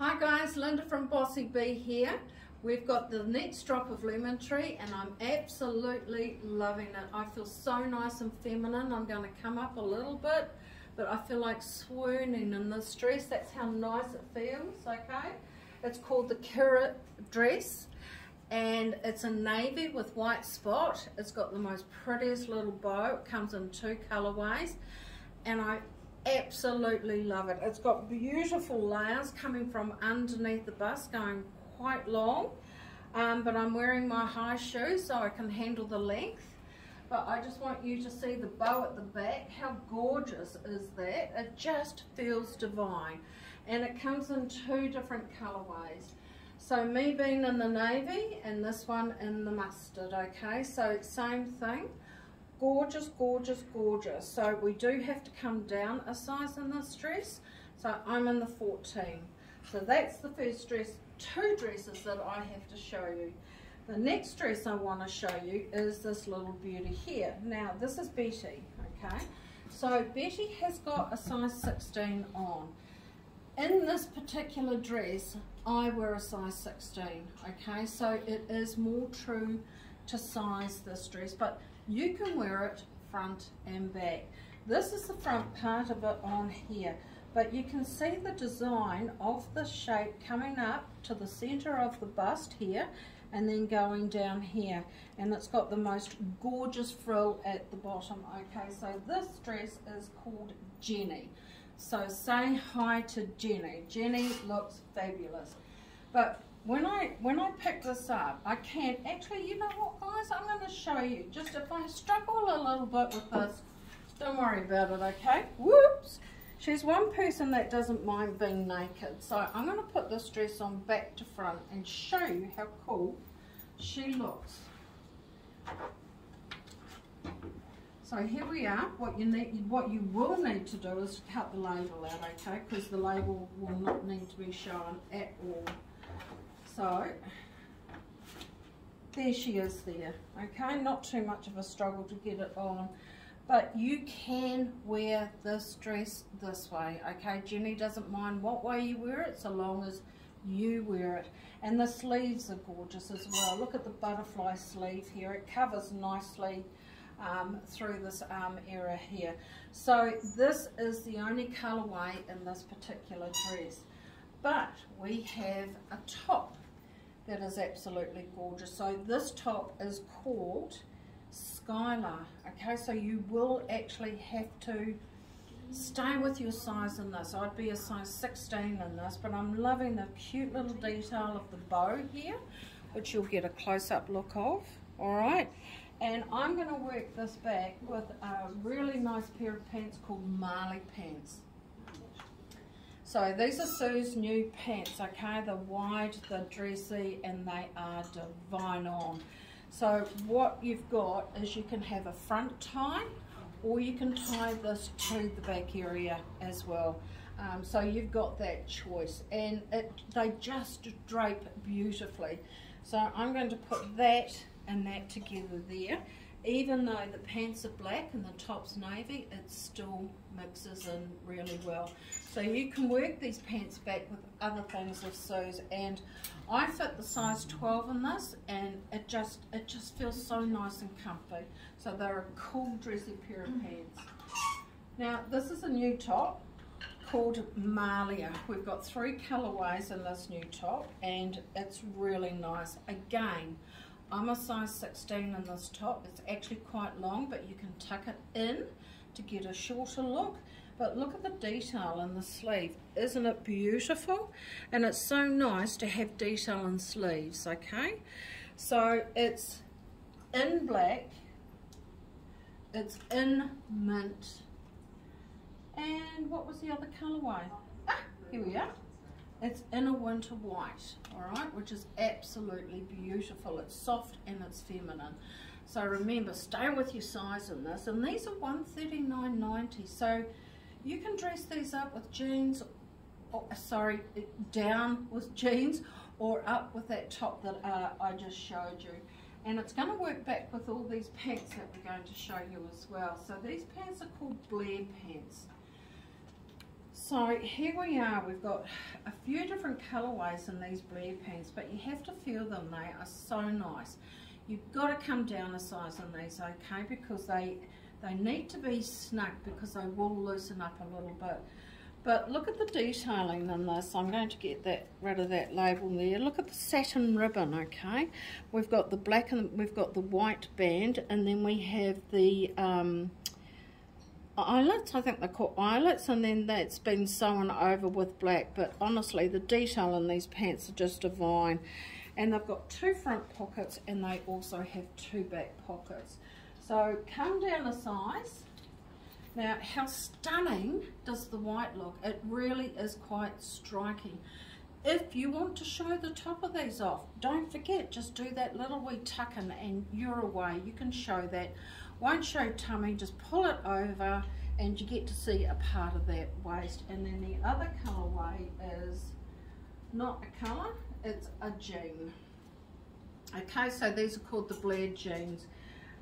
Hi guys, Linda from Bossy B here. We've got the next drop of lemon tree and I'm absolutely loving it. I feel so nice and feminine. I'm going to come up a little bit, but I feel like swooning in this dress. That's how nice it feels, okay? It's called the Kira dress and it's a navy with white spot. It's got the most prettiest little bow. It comes in two colorways and I absolutely love it. It's got beautiful layers coming from underneath the bust going quite long um, but I'm wearing my high shoes so I can handle the length but I just want you to see the bow at the back. How gorgeous is that? It just feels divine and it comes in two different colorways. So me being in the navy and this one in the mustard, okay? So same thing gorgeous, gorgeous, gorgeous. So we do have to come down a size in this dress. So I'm in the 14. So that's the first dress, two dresses that I have to show you. The next dress I want to show you is this little beauty here. Now this is Betty, okay? So Betty has got a size 16 on. In this particular dress, I wear a size 16, okay? So it is more true to size this dress, but you can wear it front and back. This is the front part of it on here, but you can see the design of the shape coming up to the center of the bust here and then going down here and it's got the most gorgeous frill at the bottom okay? So this dress is called Jenny. So say hi to Jenny. Jenny looks fabulous. But when I when I pick this up, I can't actually. You know what, guys? I'm going to show you. Just if I struggle a little bit with this, don't worry about it. Okay? Whoops. She's one person that doesn't mind being naked. So I'm going to put this dress on back to front and show you how cool she looks. So here we are. What you need, what you will need to do is cut the label out, okay? Because the label will not need to be shown at all. So, there she is there, okay? Not too much of a struggle to get it on. But you can wear this dress this way, okay? Jenny doesn't mind what way you wear it, so long as you wear it. And the sleeves are gorgeous as well. Look at the butterfly sleeve here. It covers nicely um, through this arm area here. So this is the only colorway in this particular dress. But we have a top that is absolutely gorgeous. So this top is called Skylar. Okay, so you will actually have to stay with your size in this. I'd be a size 16 in this, but I'm loving the cute little detail of the bow here, which you'll get a close-up look of. All right, and I'm going to work this back with a really nice pair of pants called Marley pants. So these are Sue's new pants, okay? The wide, the dressy, and they are divine on. So what you've got is you can have a front tie, or you can tie this to the back area as well. Um, so you've got that choice, and it, they just drape beautifully. So I'm going to put that and that together there. Even though the pants are black and the top's navy, it still mixes in really well. So you can work these pants back with other things of Sue's and I fit the size 12 in this and it just it just feels so nice and comfy. So they're a cool dressy pair of pants. Now this is a new top called Malia. We've got three colorways in this new top and it's really nice. Again, I'm a size 16 in this top. It's actually quite long but you can tuck it in to get a shorter look but look at the detail in the sleeve. Isn't it beautiful? And it's so nice to have detail in sleeves, okay? So it's in black, it's in mint, and what was the other colourway? Ah, here we are. It's in a winter white, all right, which is absolutely beautiful. It's soft and it's feminine. So remember, stay with your size in this. And these are 139.90. So you can dress these up with jeans, or, sorry, down with jeans or up with that top that uh, I just showed you. And it's going to work back with all these pants that we're going to show you as well. So these pants are called Blair pants. So here we are, we've got a few different colorways in these Blair pants, but you have to feel them, they are so nice. You've got to come down a size on these, okay, because they they need to be snug because they will loosen up a little bit. But look at the detailing in this. I'm going to get that rid of that label there. Look at the satin ribbon, okay? We've got the black and we've got the white band, and then we have the um, eyelets. I think they're called eyelets, and then that's been sewn over with black. But honestly, the detail in these pants are just divine. And they've got two front pockets, and they also have two back pockets. So come down a size now, how stunning does the white look? It really is quite striking. If you want to show the top of these off, don't forget, just do that little wee tuck in and you're away. You can show that. Won't show tummy, just pull it over and you get to see a part of that waist. And then the other colorway is not a colour, it's a jean. Okay, so these are called the Blair jeans.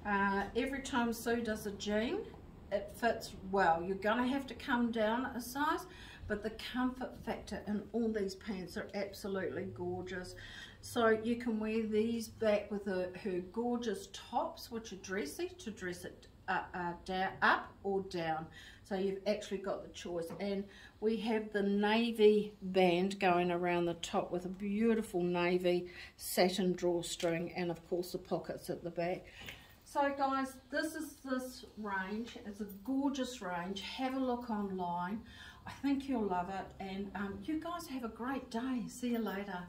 Uh, every time Sue does a jean, it fits well. You're to have to come down a size, but the comfort factor in all these pants are absolutely gorgeous. So you can wear these back with a, her gorgeous tops, which are dressy, to dress it uh, uh, down, up or down. So you've actually got the choice. And we have the navy band going around the top with a beautiful navy satin drawstring and of course the pockets at the back. So guys, this is this range. It's a gorgeous range. Have a look online. I think you'll love it. And um, you guys have a great day. See you later.